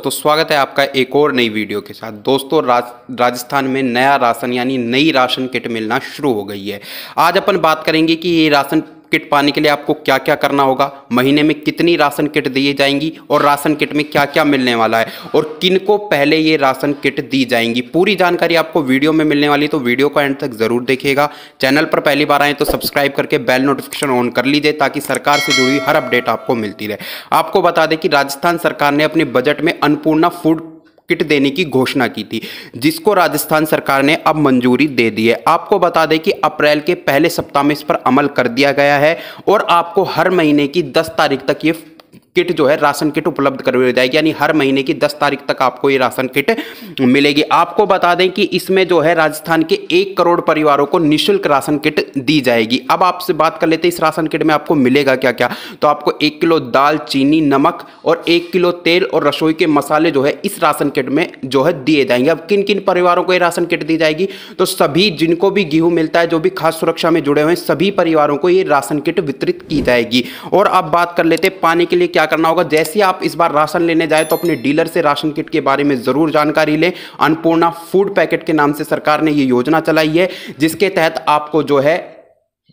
तो स्वागत है आपका एक और नई वीडियो के साथ। दोस्तों राज, राजस्थान में नया राशन यानी नई राशन किट मिलना शुरू हो गई है। आज अपन बात करेंगे कि ये राशन किट पाने के लिए आपको क्या क्या करना होगा? महीने में कितनी राशन किट दी जाएँगी और राशन किट में क्या क्या मिलने वाला है? और किन को पहले ये राशन किट दी जाएँगी? पूरी जानकारी आपको वीडियो में मिलने वाली तो वीडियो को एंड तक ज़रूर देखिएगा। चैनल पर पहली बार आए तो सब्सक्राइब करके बेल नोटिफिकेशन ऑन कर लीजिए, ताकि सरकार से जुड़ी हर अपडेट आपको मिलती रहे। आपको बता दें कि राजस्थान सरकार ने अपने बजट में अन्नपूर्णा फ़ूड किट देने की घोषणा की थी, जिसको राजस्थान सरकार ने अब मंजूरी दे दी है। आपको बता दें कि अप्रैल के पहले सप्ताह में इस पर अमल कर दिया गया है और आपको हर महीने की 10 तारीख तक ये किट जो है, राशन किट उपलब्ध करवाई जाएगी। यानी हर महीने की 10 तारीख तक आपको ये राशन किट मिलेगी। आपको बता दें कि इसमें जो है, राजस्थान के एक करोड़ परिवारों को निःशुल्क राशन किट दी जाएगी। अब आपसे बात कर लेते हैं, इस राशन किट में आपको मिलेगा क्या क्या तो आपको एक किलो दाल, चीनी, नमक और एक किलो तेल और रसोई के मसाले जो है, इस राशन किट में जो है दिए जाएँगे। अब किन किन परिवारों को ये राशन किट दी जाएगी? तो सभी जिनको भी गेहूँ मिलता है, जो भी खाद्य सुरक्षा में जुड़े हुए हैं, सभी परिवारों को ये राशन किट वितरित की जाएगी। और अब बात कर लेते हैं, पानी के लिए क्या करना होगा? जैसे आप इस बार राशन लेने जाए तो अपने डीलर से राशन किट के बारे में ज़रूर जानकारी लें। अन्नपूर्णा फ़ूड पैकेट के नाम से सरकार ने ये योजना चलाई है, जिसके तहत आपको जो है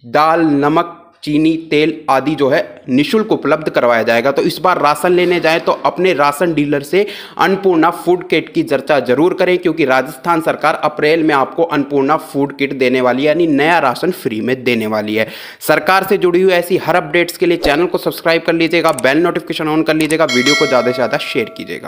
दाल, नमक चीनी, तेल आदि जो है निशुल्क उपलब्ध करवाया जाएगा। तो इस बार राशन लेने जाएँ तो अपने राशन डीलर से अन्नपूर्णा फ़ूड किट की चर्चा ज़रूर करें, क्योंकि राजस्थान सरकार अप्रैल में आपको अन्नपूर्णा फ़ूड किट देने वाली है, यानी नया राशन फ्री में देने वाली है। सरकार से जुड़ी हुई ऐसी हर अपडेट्स के लिए चैनल को सब्सक्राइब कर लीजिएगा, बेल नोटिफिकेशन ऑन कर लीजिएगा, वीडियो को ज़्यादा से ज़्यादा शेयर कीजिएगा।